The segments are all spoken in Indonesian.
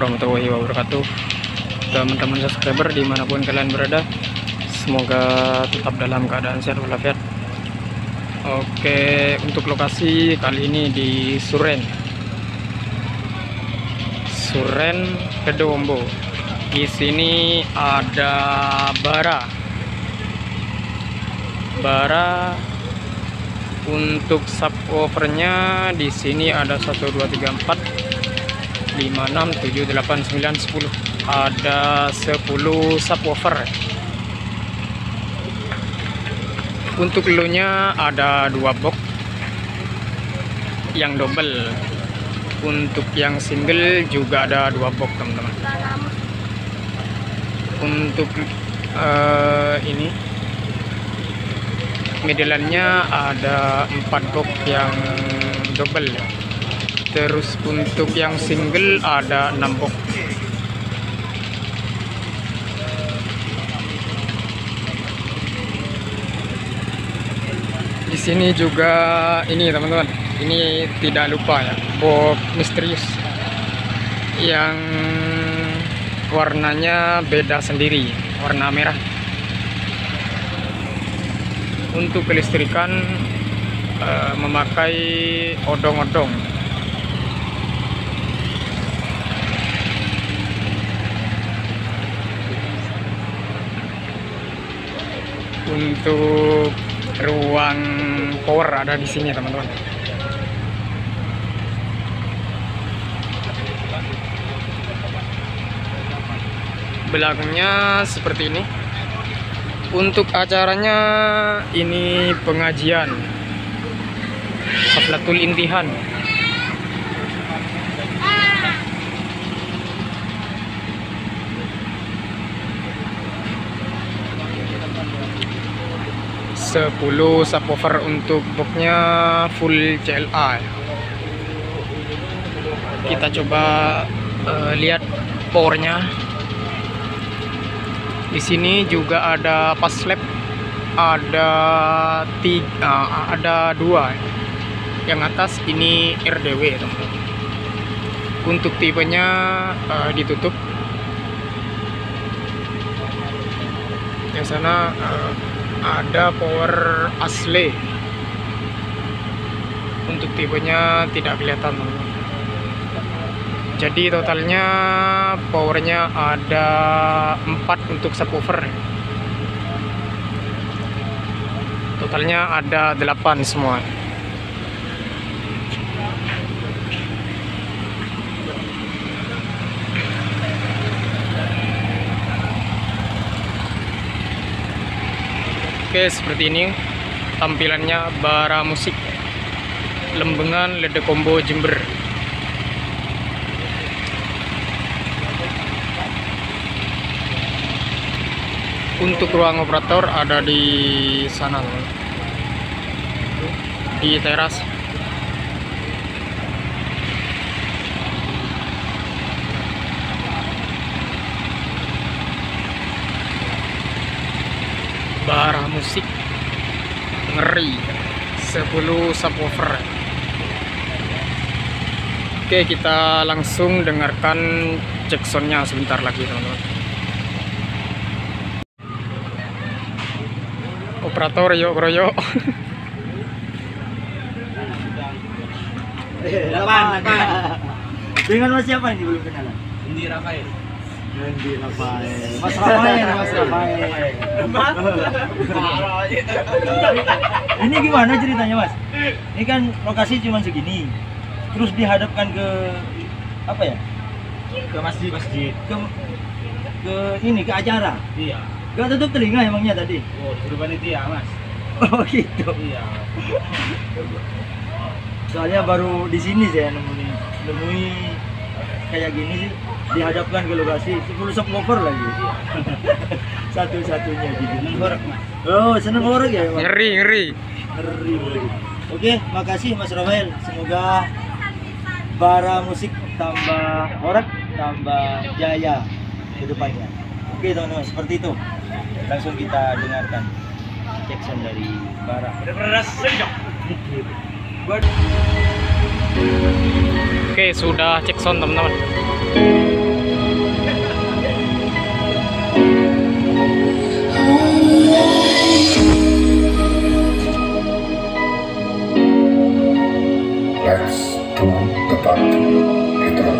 warahmatullahi wabarakatuh. Teman-teman subscriber di mana pun kalian berada Semoga tetap dalam keadaan sehat walafiat. Oke untuk lokasi kali ini di Suren. Suren Kedowombo di sini ada bara. Bara untuk subwoofernya di sini ada 1 2 3 4 5 6 7 8 9 10 ada 10 subwoofer. Untuk low nya ada dua box. Yang double. Untuk yang single juga ada dua box teman-teman. Untuk uh, ini medialannya ada empat box yang double terus untuk yang single ada 6 box di sini juga ini teman-teman. Ini tidak lupa ya box misterius yang warnanya beda sendiri warna merah. Untuk kelistrikan uh, memakai odong-odong untuk ruang power ada di sini teman-teman. Belakangnya seperti ini. Untuk acaranya ini pengajian. Haflatul Intihan sepuluh subwoofer untuk boxnya full CLA kita coba uh, lihat powernya. Di sini juga ada pas ada tiga ada dua. Yang atas ini RDW untuk tipenya uh, ditutup. Yang sana uh, ada power asli. Untuk tipenya tidak kelihatan. Jadi totalnya powernya ada 4 untuk subwoofer. Totalnya ada 8 semua Oke seperti ini. Tampilannya bara musik. Lembengan lede combo Jember. Untuk ruang operator ada di sana di teras bara musik ngeri 10 subwoofer oke kita langsung dengarkan cek soundnya sebentar lagi teman-teman operator yuk bro yuk Delapan, delapan. Dengan mas siapa ini belum kenalan? Indi Rafael. Andi Rafael. Mas Rafael, Mas Rafael. Ini gimana ceritanya Mas? Ini kan lokasi cuma segini. Terus dihadapkan ke apa ya? Ke masjid. Masjid. Ke ke ini ke acara. Iya. Gak tutup telinga emangnya tadi? Oh, suruh panitia, Mas. Oh gitu. Iya. Soalnya baru di sini saya nemui nemui kayak gini sih dihadapkan ke lokasi 10 subwoofer lagi. Satu-satunya di dunia. Ngorek, Mas. Oh, seneng orang ya, Mas? ngeri ngeri Ngeri, ngeri. Oke, makasih Mas Rafael. Semoga bara musik tambah orang, tambah jaya ke depannya. Oke, teman-teman, seperti itu. Langsung kita dengarkan Jackson dari bara oke sudah cek sound teman-teman Let's do the party. Pedro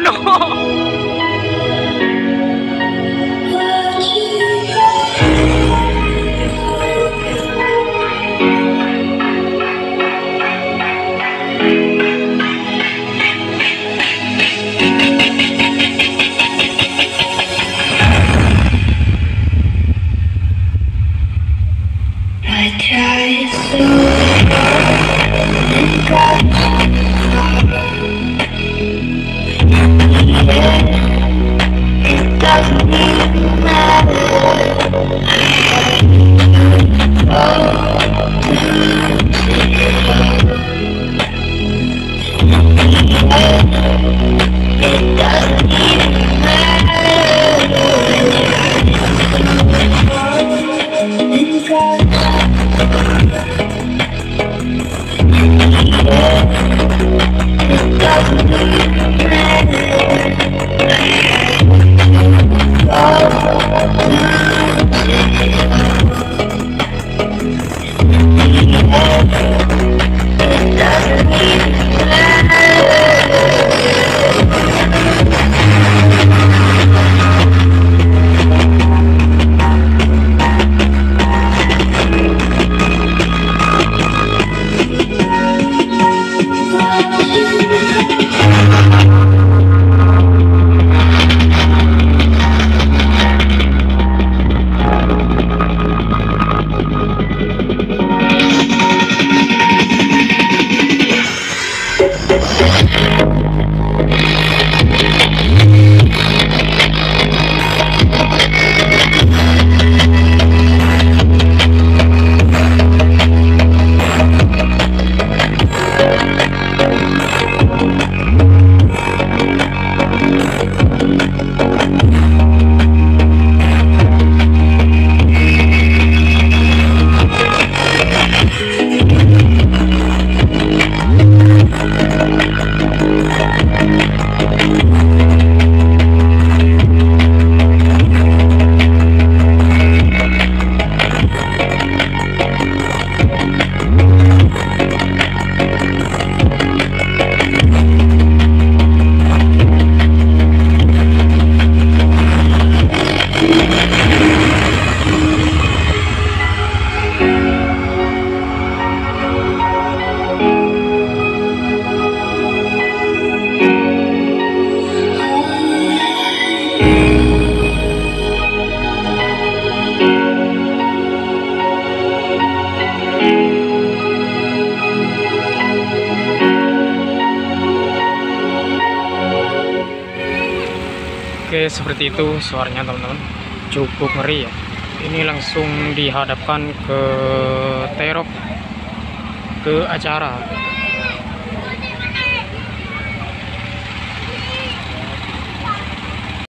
No, no, seperti itu suaranya teman-teman. Cukup ngeri ya. Ini langsung dihadapkan ke terop ke acara